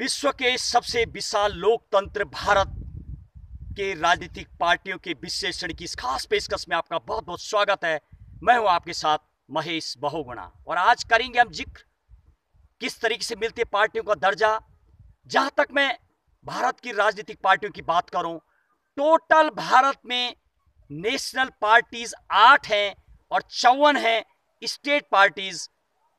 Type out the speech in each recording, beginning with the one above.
विश्व के सबसे विशाल लोकतंत्र भारत के राजनीतिक पार्टियों के विश्लेषण की इस खास पेशकश में आपका बहुत बहुत स्वागत है। मैं हूँ आपके साथ महेश बहुगुणा और आज करेंगे हम ज़िक्र किस तरीके से मिलती पार्टियों का दर्जा। जहाँ तक मैं भारत की राजनीतिक पार्टियों की बात करूँ, टोटल भारत में नेशनल पार्टीज़ आठ हैं और चौवन हैं स्टेट पार्टीज़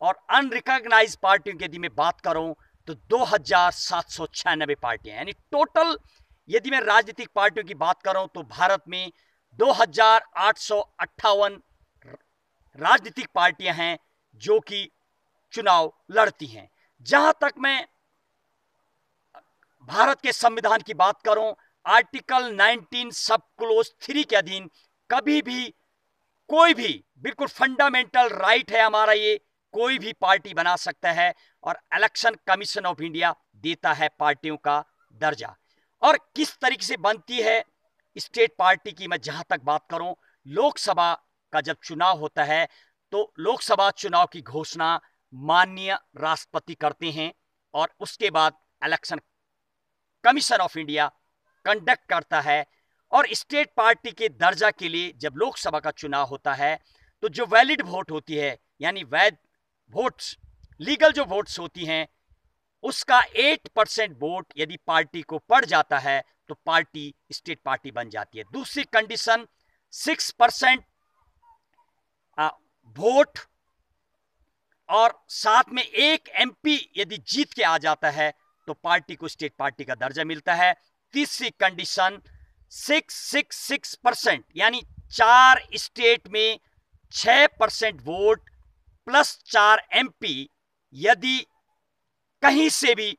और अनरिकॉग्नाइज पार्टियों की यदि मैं बात करूँ तो दो हज़ार सात सौ छियानबे पार्टियाँ यानी टोटल यदि मैं राजनीतिक पार्टियों की बात करूँ तो भारत में दो हज़ार आठ सौ अट्ठावन राजनीतिक पार्टियाँ हैं जो कि चुनाव लड़ती हैं। जहाँ तक मैं भारत के संविधान की बात करूँ, आर्टिकल 19 सब क्लोज थ्री के अधीन कभी भी कोई भी, बिल्कुल फंडामेंटल राइट है हमारा ये कोई भी पार्टी बना सकता है और इलेक्शन कमीशन ऑफ़ इंडिया देता है पार्टियों का दर्जा। और किस तरीके से बनती है, स्टेट पार्टी की मैं जहाँ तक बात करूँ, लोकसभा का जब चुनाव होता है तो लोकसभा चुनाव की घोषणा माननीय राष्ट्रपति करते हैं और उसके बाद election commission of India conduct करता है। और स्टेट पार्टी के दर्जा के लिए जब लोकसभा का चुनाव होता है तो जो वैलिड वोट होती है, यानी वैध वोट्स लीगल जो वोट्स होती हैं, उसका एट परसेंट वोट यदि पार्टी को पड़ जाता है तो पार्टी स्टेट पार्टी बन जाती है। दूसरी कंडीशन सिक्स परसेंट वोट और साथ में एक एमपी यदि जीत के आ जाता है तो पार्टी को स्टेट पार्टी का दर्जा मिलता है। तीसरी condition six six six percent यानी चार स्टेट में छह परसेंट वोट प्लस चार एमपी यदि कहीं से भी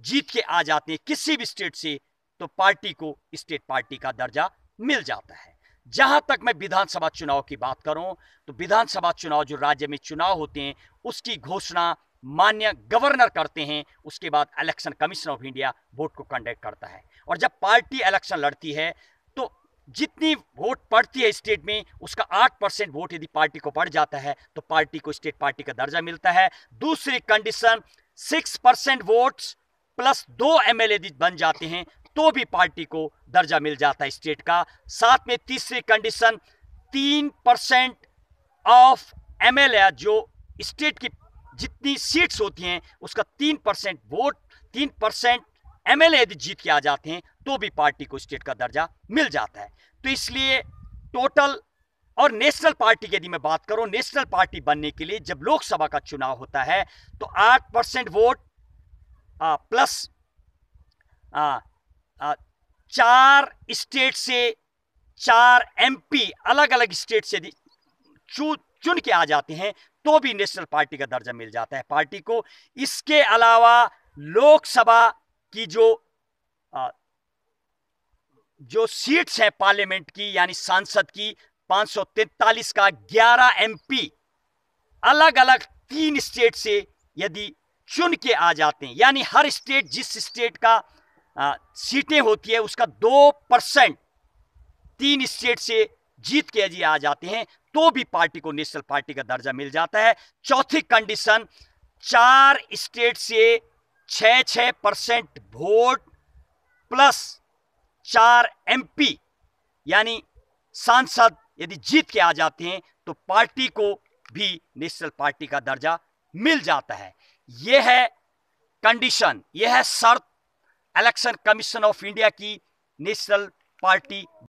जीत के आ जाते हैं, किसी भी स्टेट से तो पार्टी को, स्टेट पार्टी का दर्जा मिल जाता है। जहाँ तक मैं विधानसभा चुनाव की बात करूँ तो विधानसभा चुनाव जो राज्य में चुनाव होते हैं, उसकी घोषणा मान्य गवर्नर करते हैं, उसके बाद election commission of India vote को कंडक्ट करता है। और जब पार्टी इलेक्शन लड़ती है जितनी वोट पड़ती है स्टेट में, उसका आठ परसेंट वोट यदि पार्टी को पड़ जाता है तो पार्टी को, स्टेट पार्टी का दर्जा मिलता है। दूसरी condition, six percent votes plus दो एम एमएलए बन जाते हैं तो भी पार्टी को दर्जा मिल जाता है स्टेट का। साथ में तीसरी कंडीशन, तीन परसेंट ऑफ़ एमएलए जो स्टेट की जितनी सीट्स होती हैं, उसका तीन परसेंट वोट, तीन परसेंट एमएलए यदि जीत के आ जाते हैं तो भी पार्टी को स्टेट का दर्जा मिल जाता है। तो इसलिए टोटल और नेशनल पार्टी की यदि मैं बात करूँ नेशनल पार्टी बनने के लिए जब लोकसभा का चुनाव होता है तो आठ परसेंट वोट आ, प्लस आ, आ, चार स्टेट से चार एमपी अलग अलग स्टेट से यदि चुन के आ जाते हैं तो भी नेशनल पार्टी का दर्जा मिल जाता है पार्टी को। इसके अलावा लोकसभा की जो आ, जो सीट्स हैं पार्लियामेंट की यानी सांसद की 543 का 11 एमपी अलग अलग तीन स्टेट से यदि चुन के आ जाते हैं यानी हर स्टेट जिस स्टेट का आ, सीटें होती है उसका दो परसेंट तीन स्टेट से जीत के यदि आ जाते हैं तो भी पार्टी को नेशनल पार्टी का दर्जा मिल जाता है। चौथी कंडीशन चार स्टेट से छ छ परसेंट वोट प्लस चार एमपी यानी सांसद यदि जीत के आ जाते हैं तो पार्टी को भी नेशनल पार्टी का दर्जा मिल जाता है। यह है कंडीशन यह है शर्त, इलेक्शन कमीशन ऑफ़ इंडिया की नेशनल पार्टी